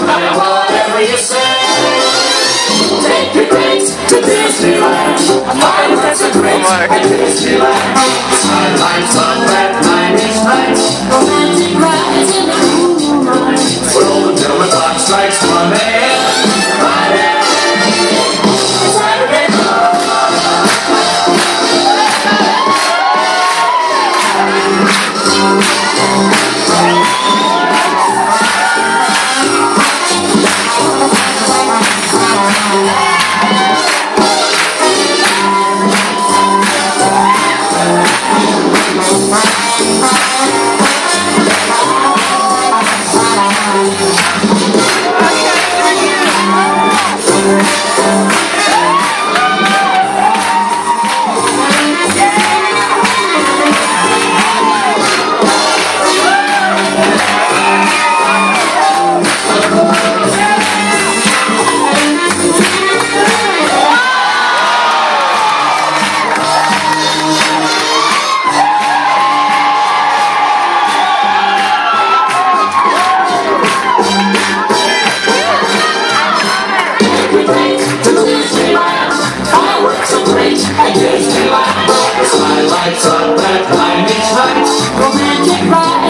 whatever you say. Take to Disneyland. My words are great at Disneyland. On that is night. Romantic rides in the moonlight. We'll do it like strikes 1 a.m. at Disneyland. Lights up at night is night. Romantic rides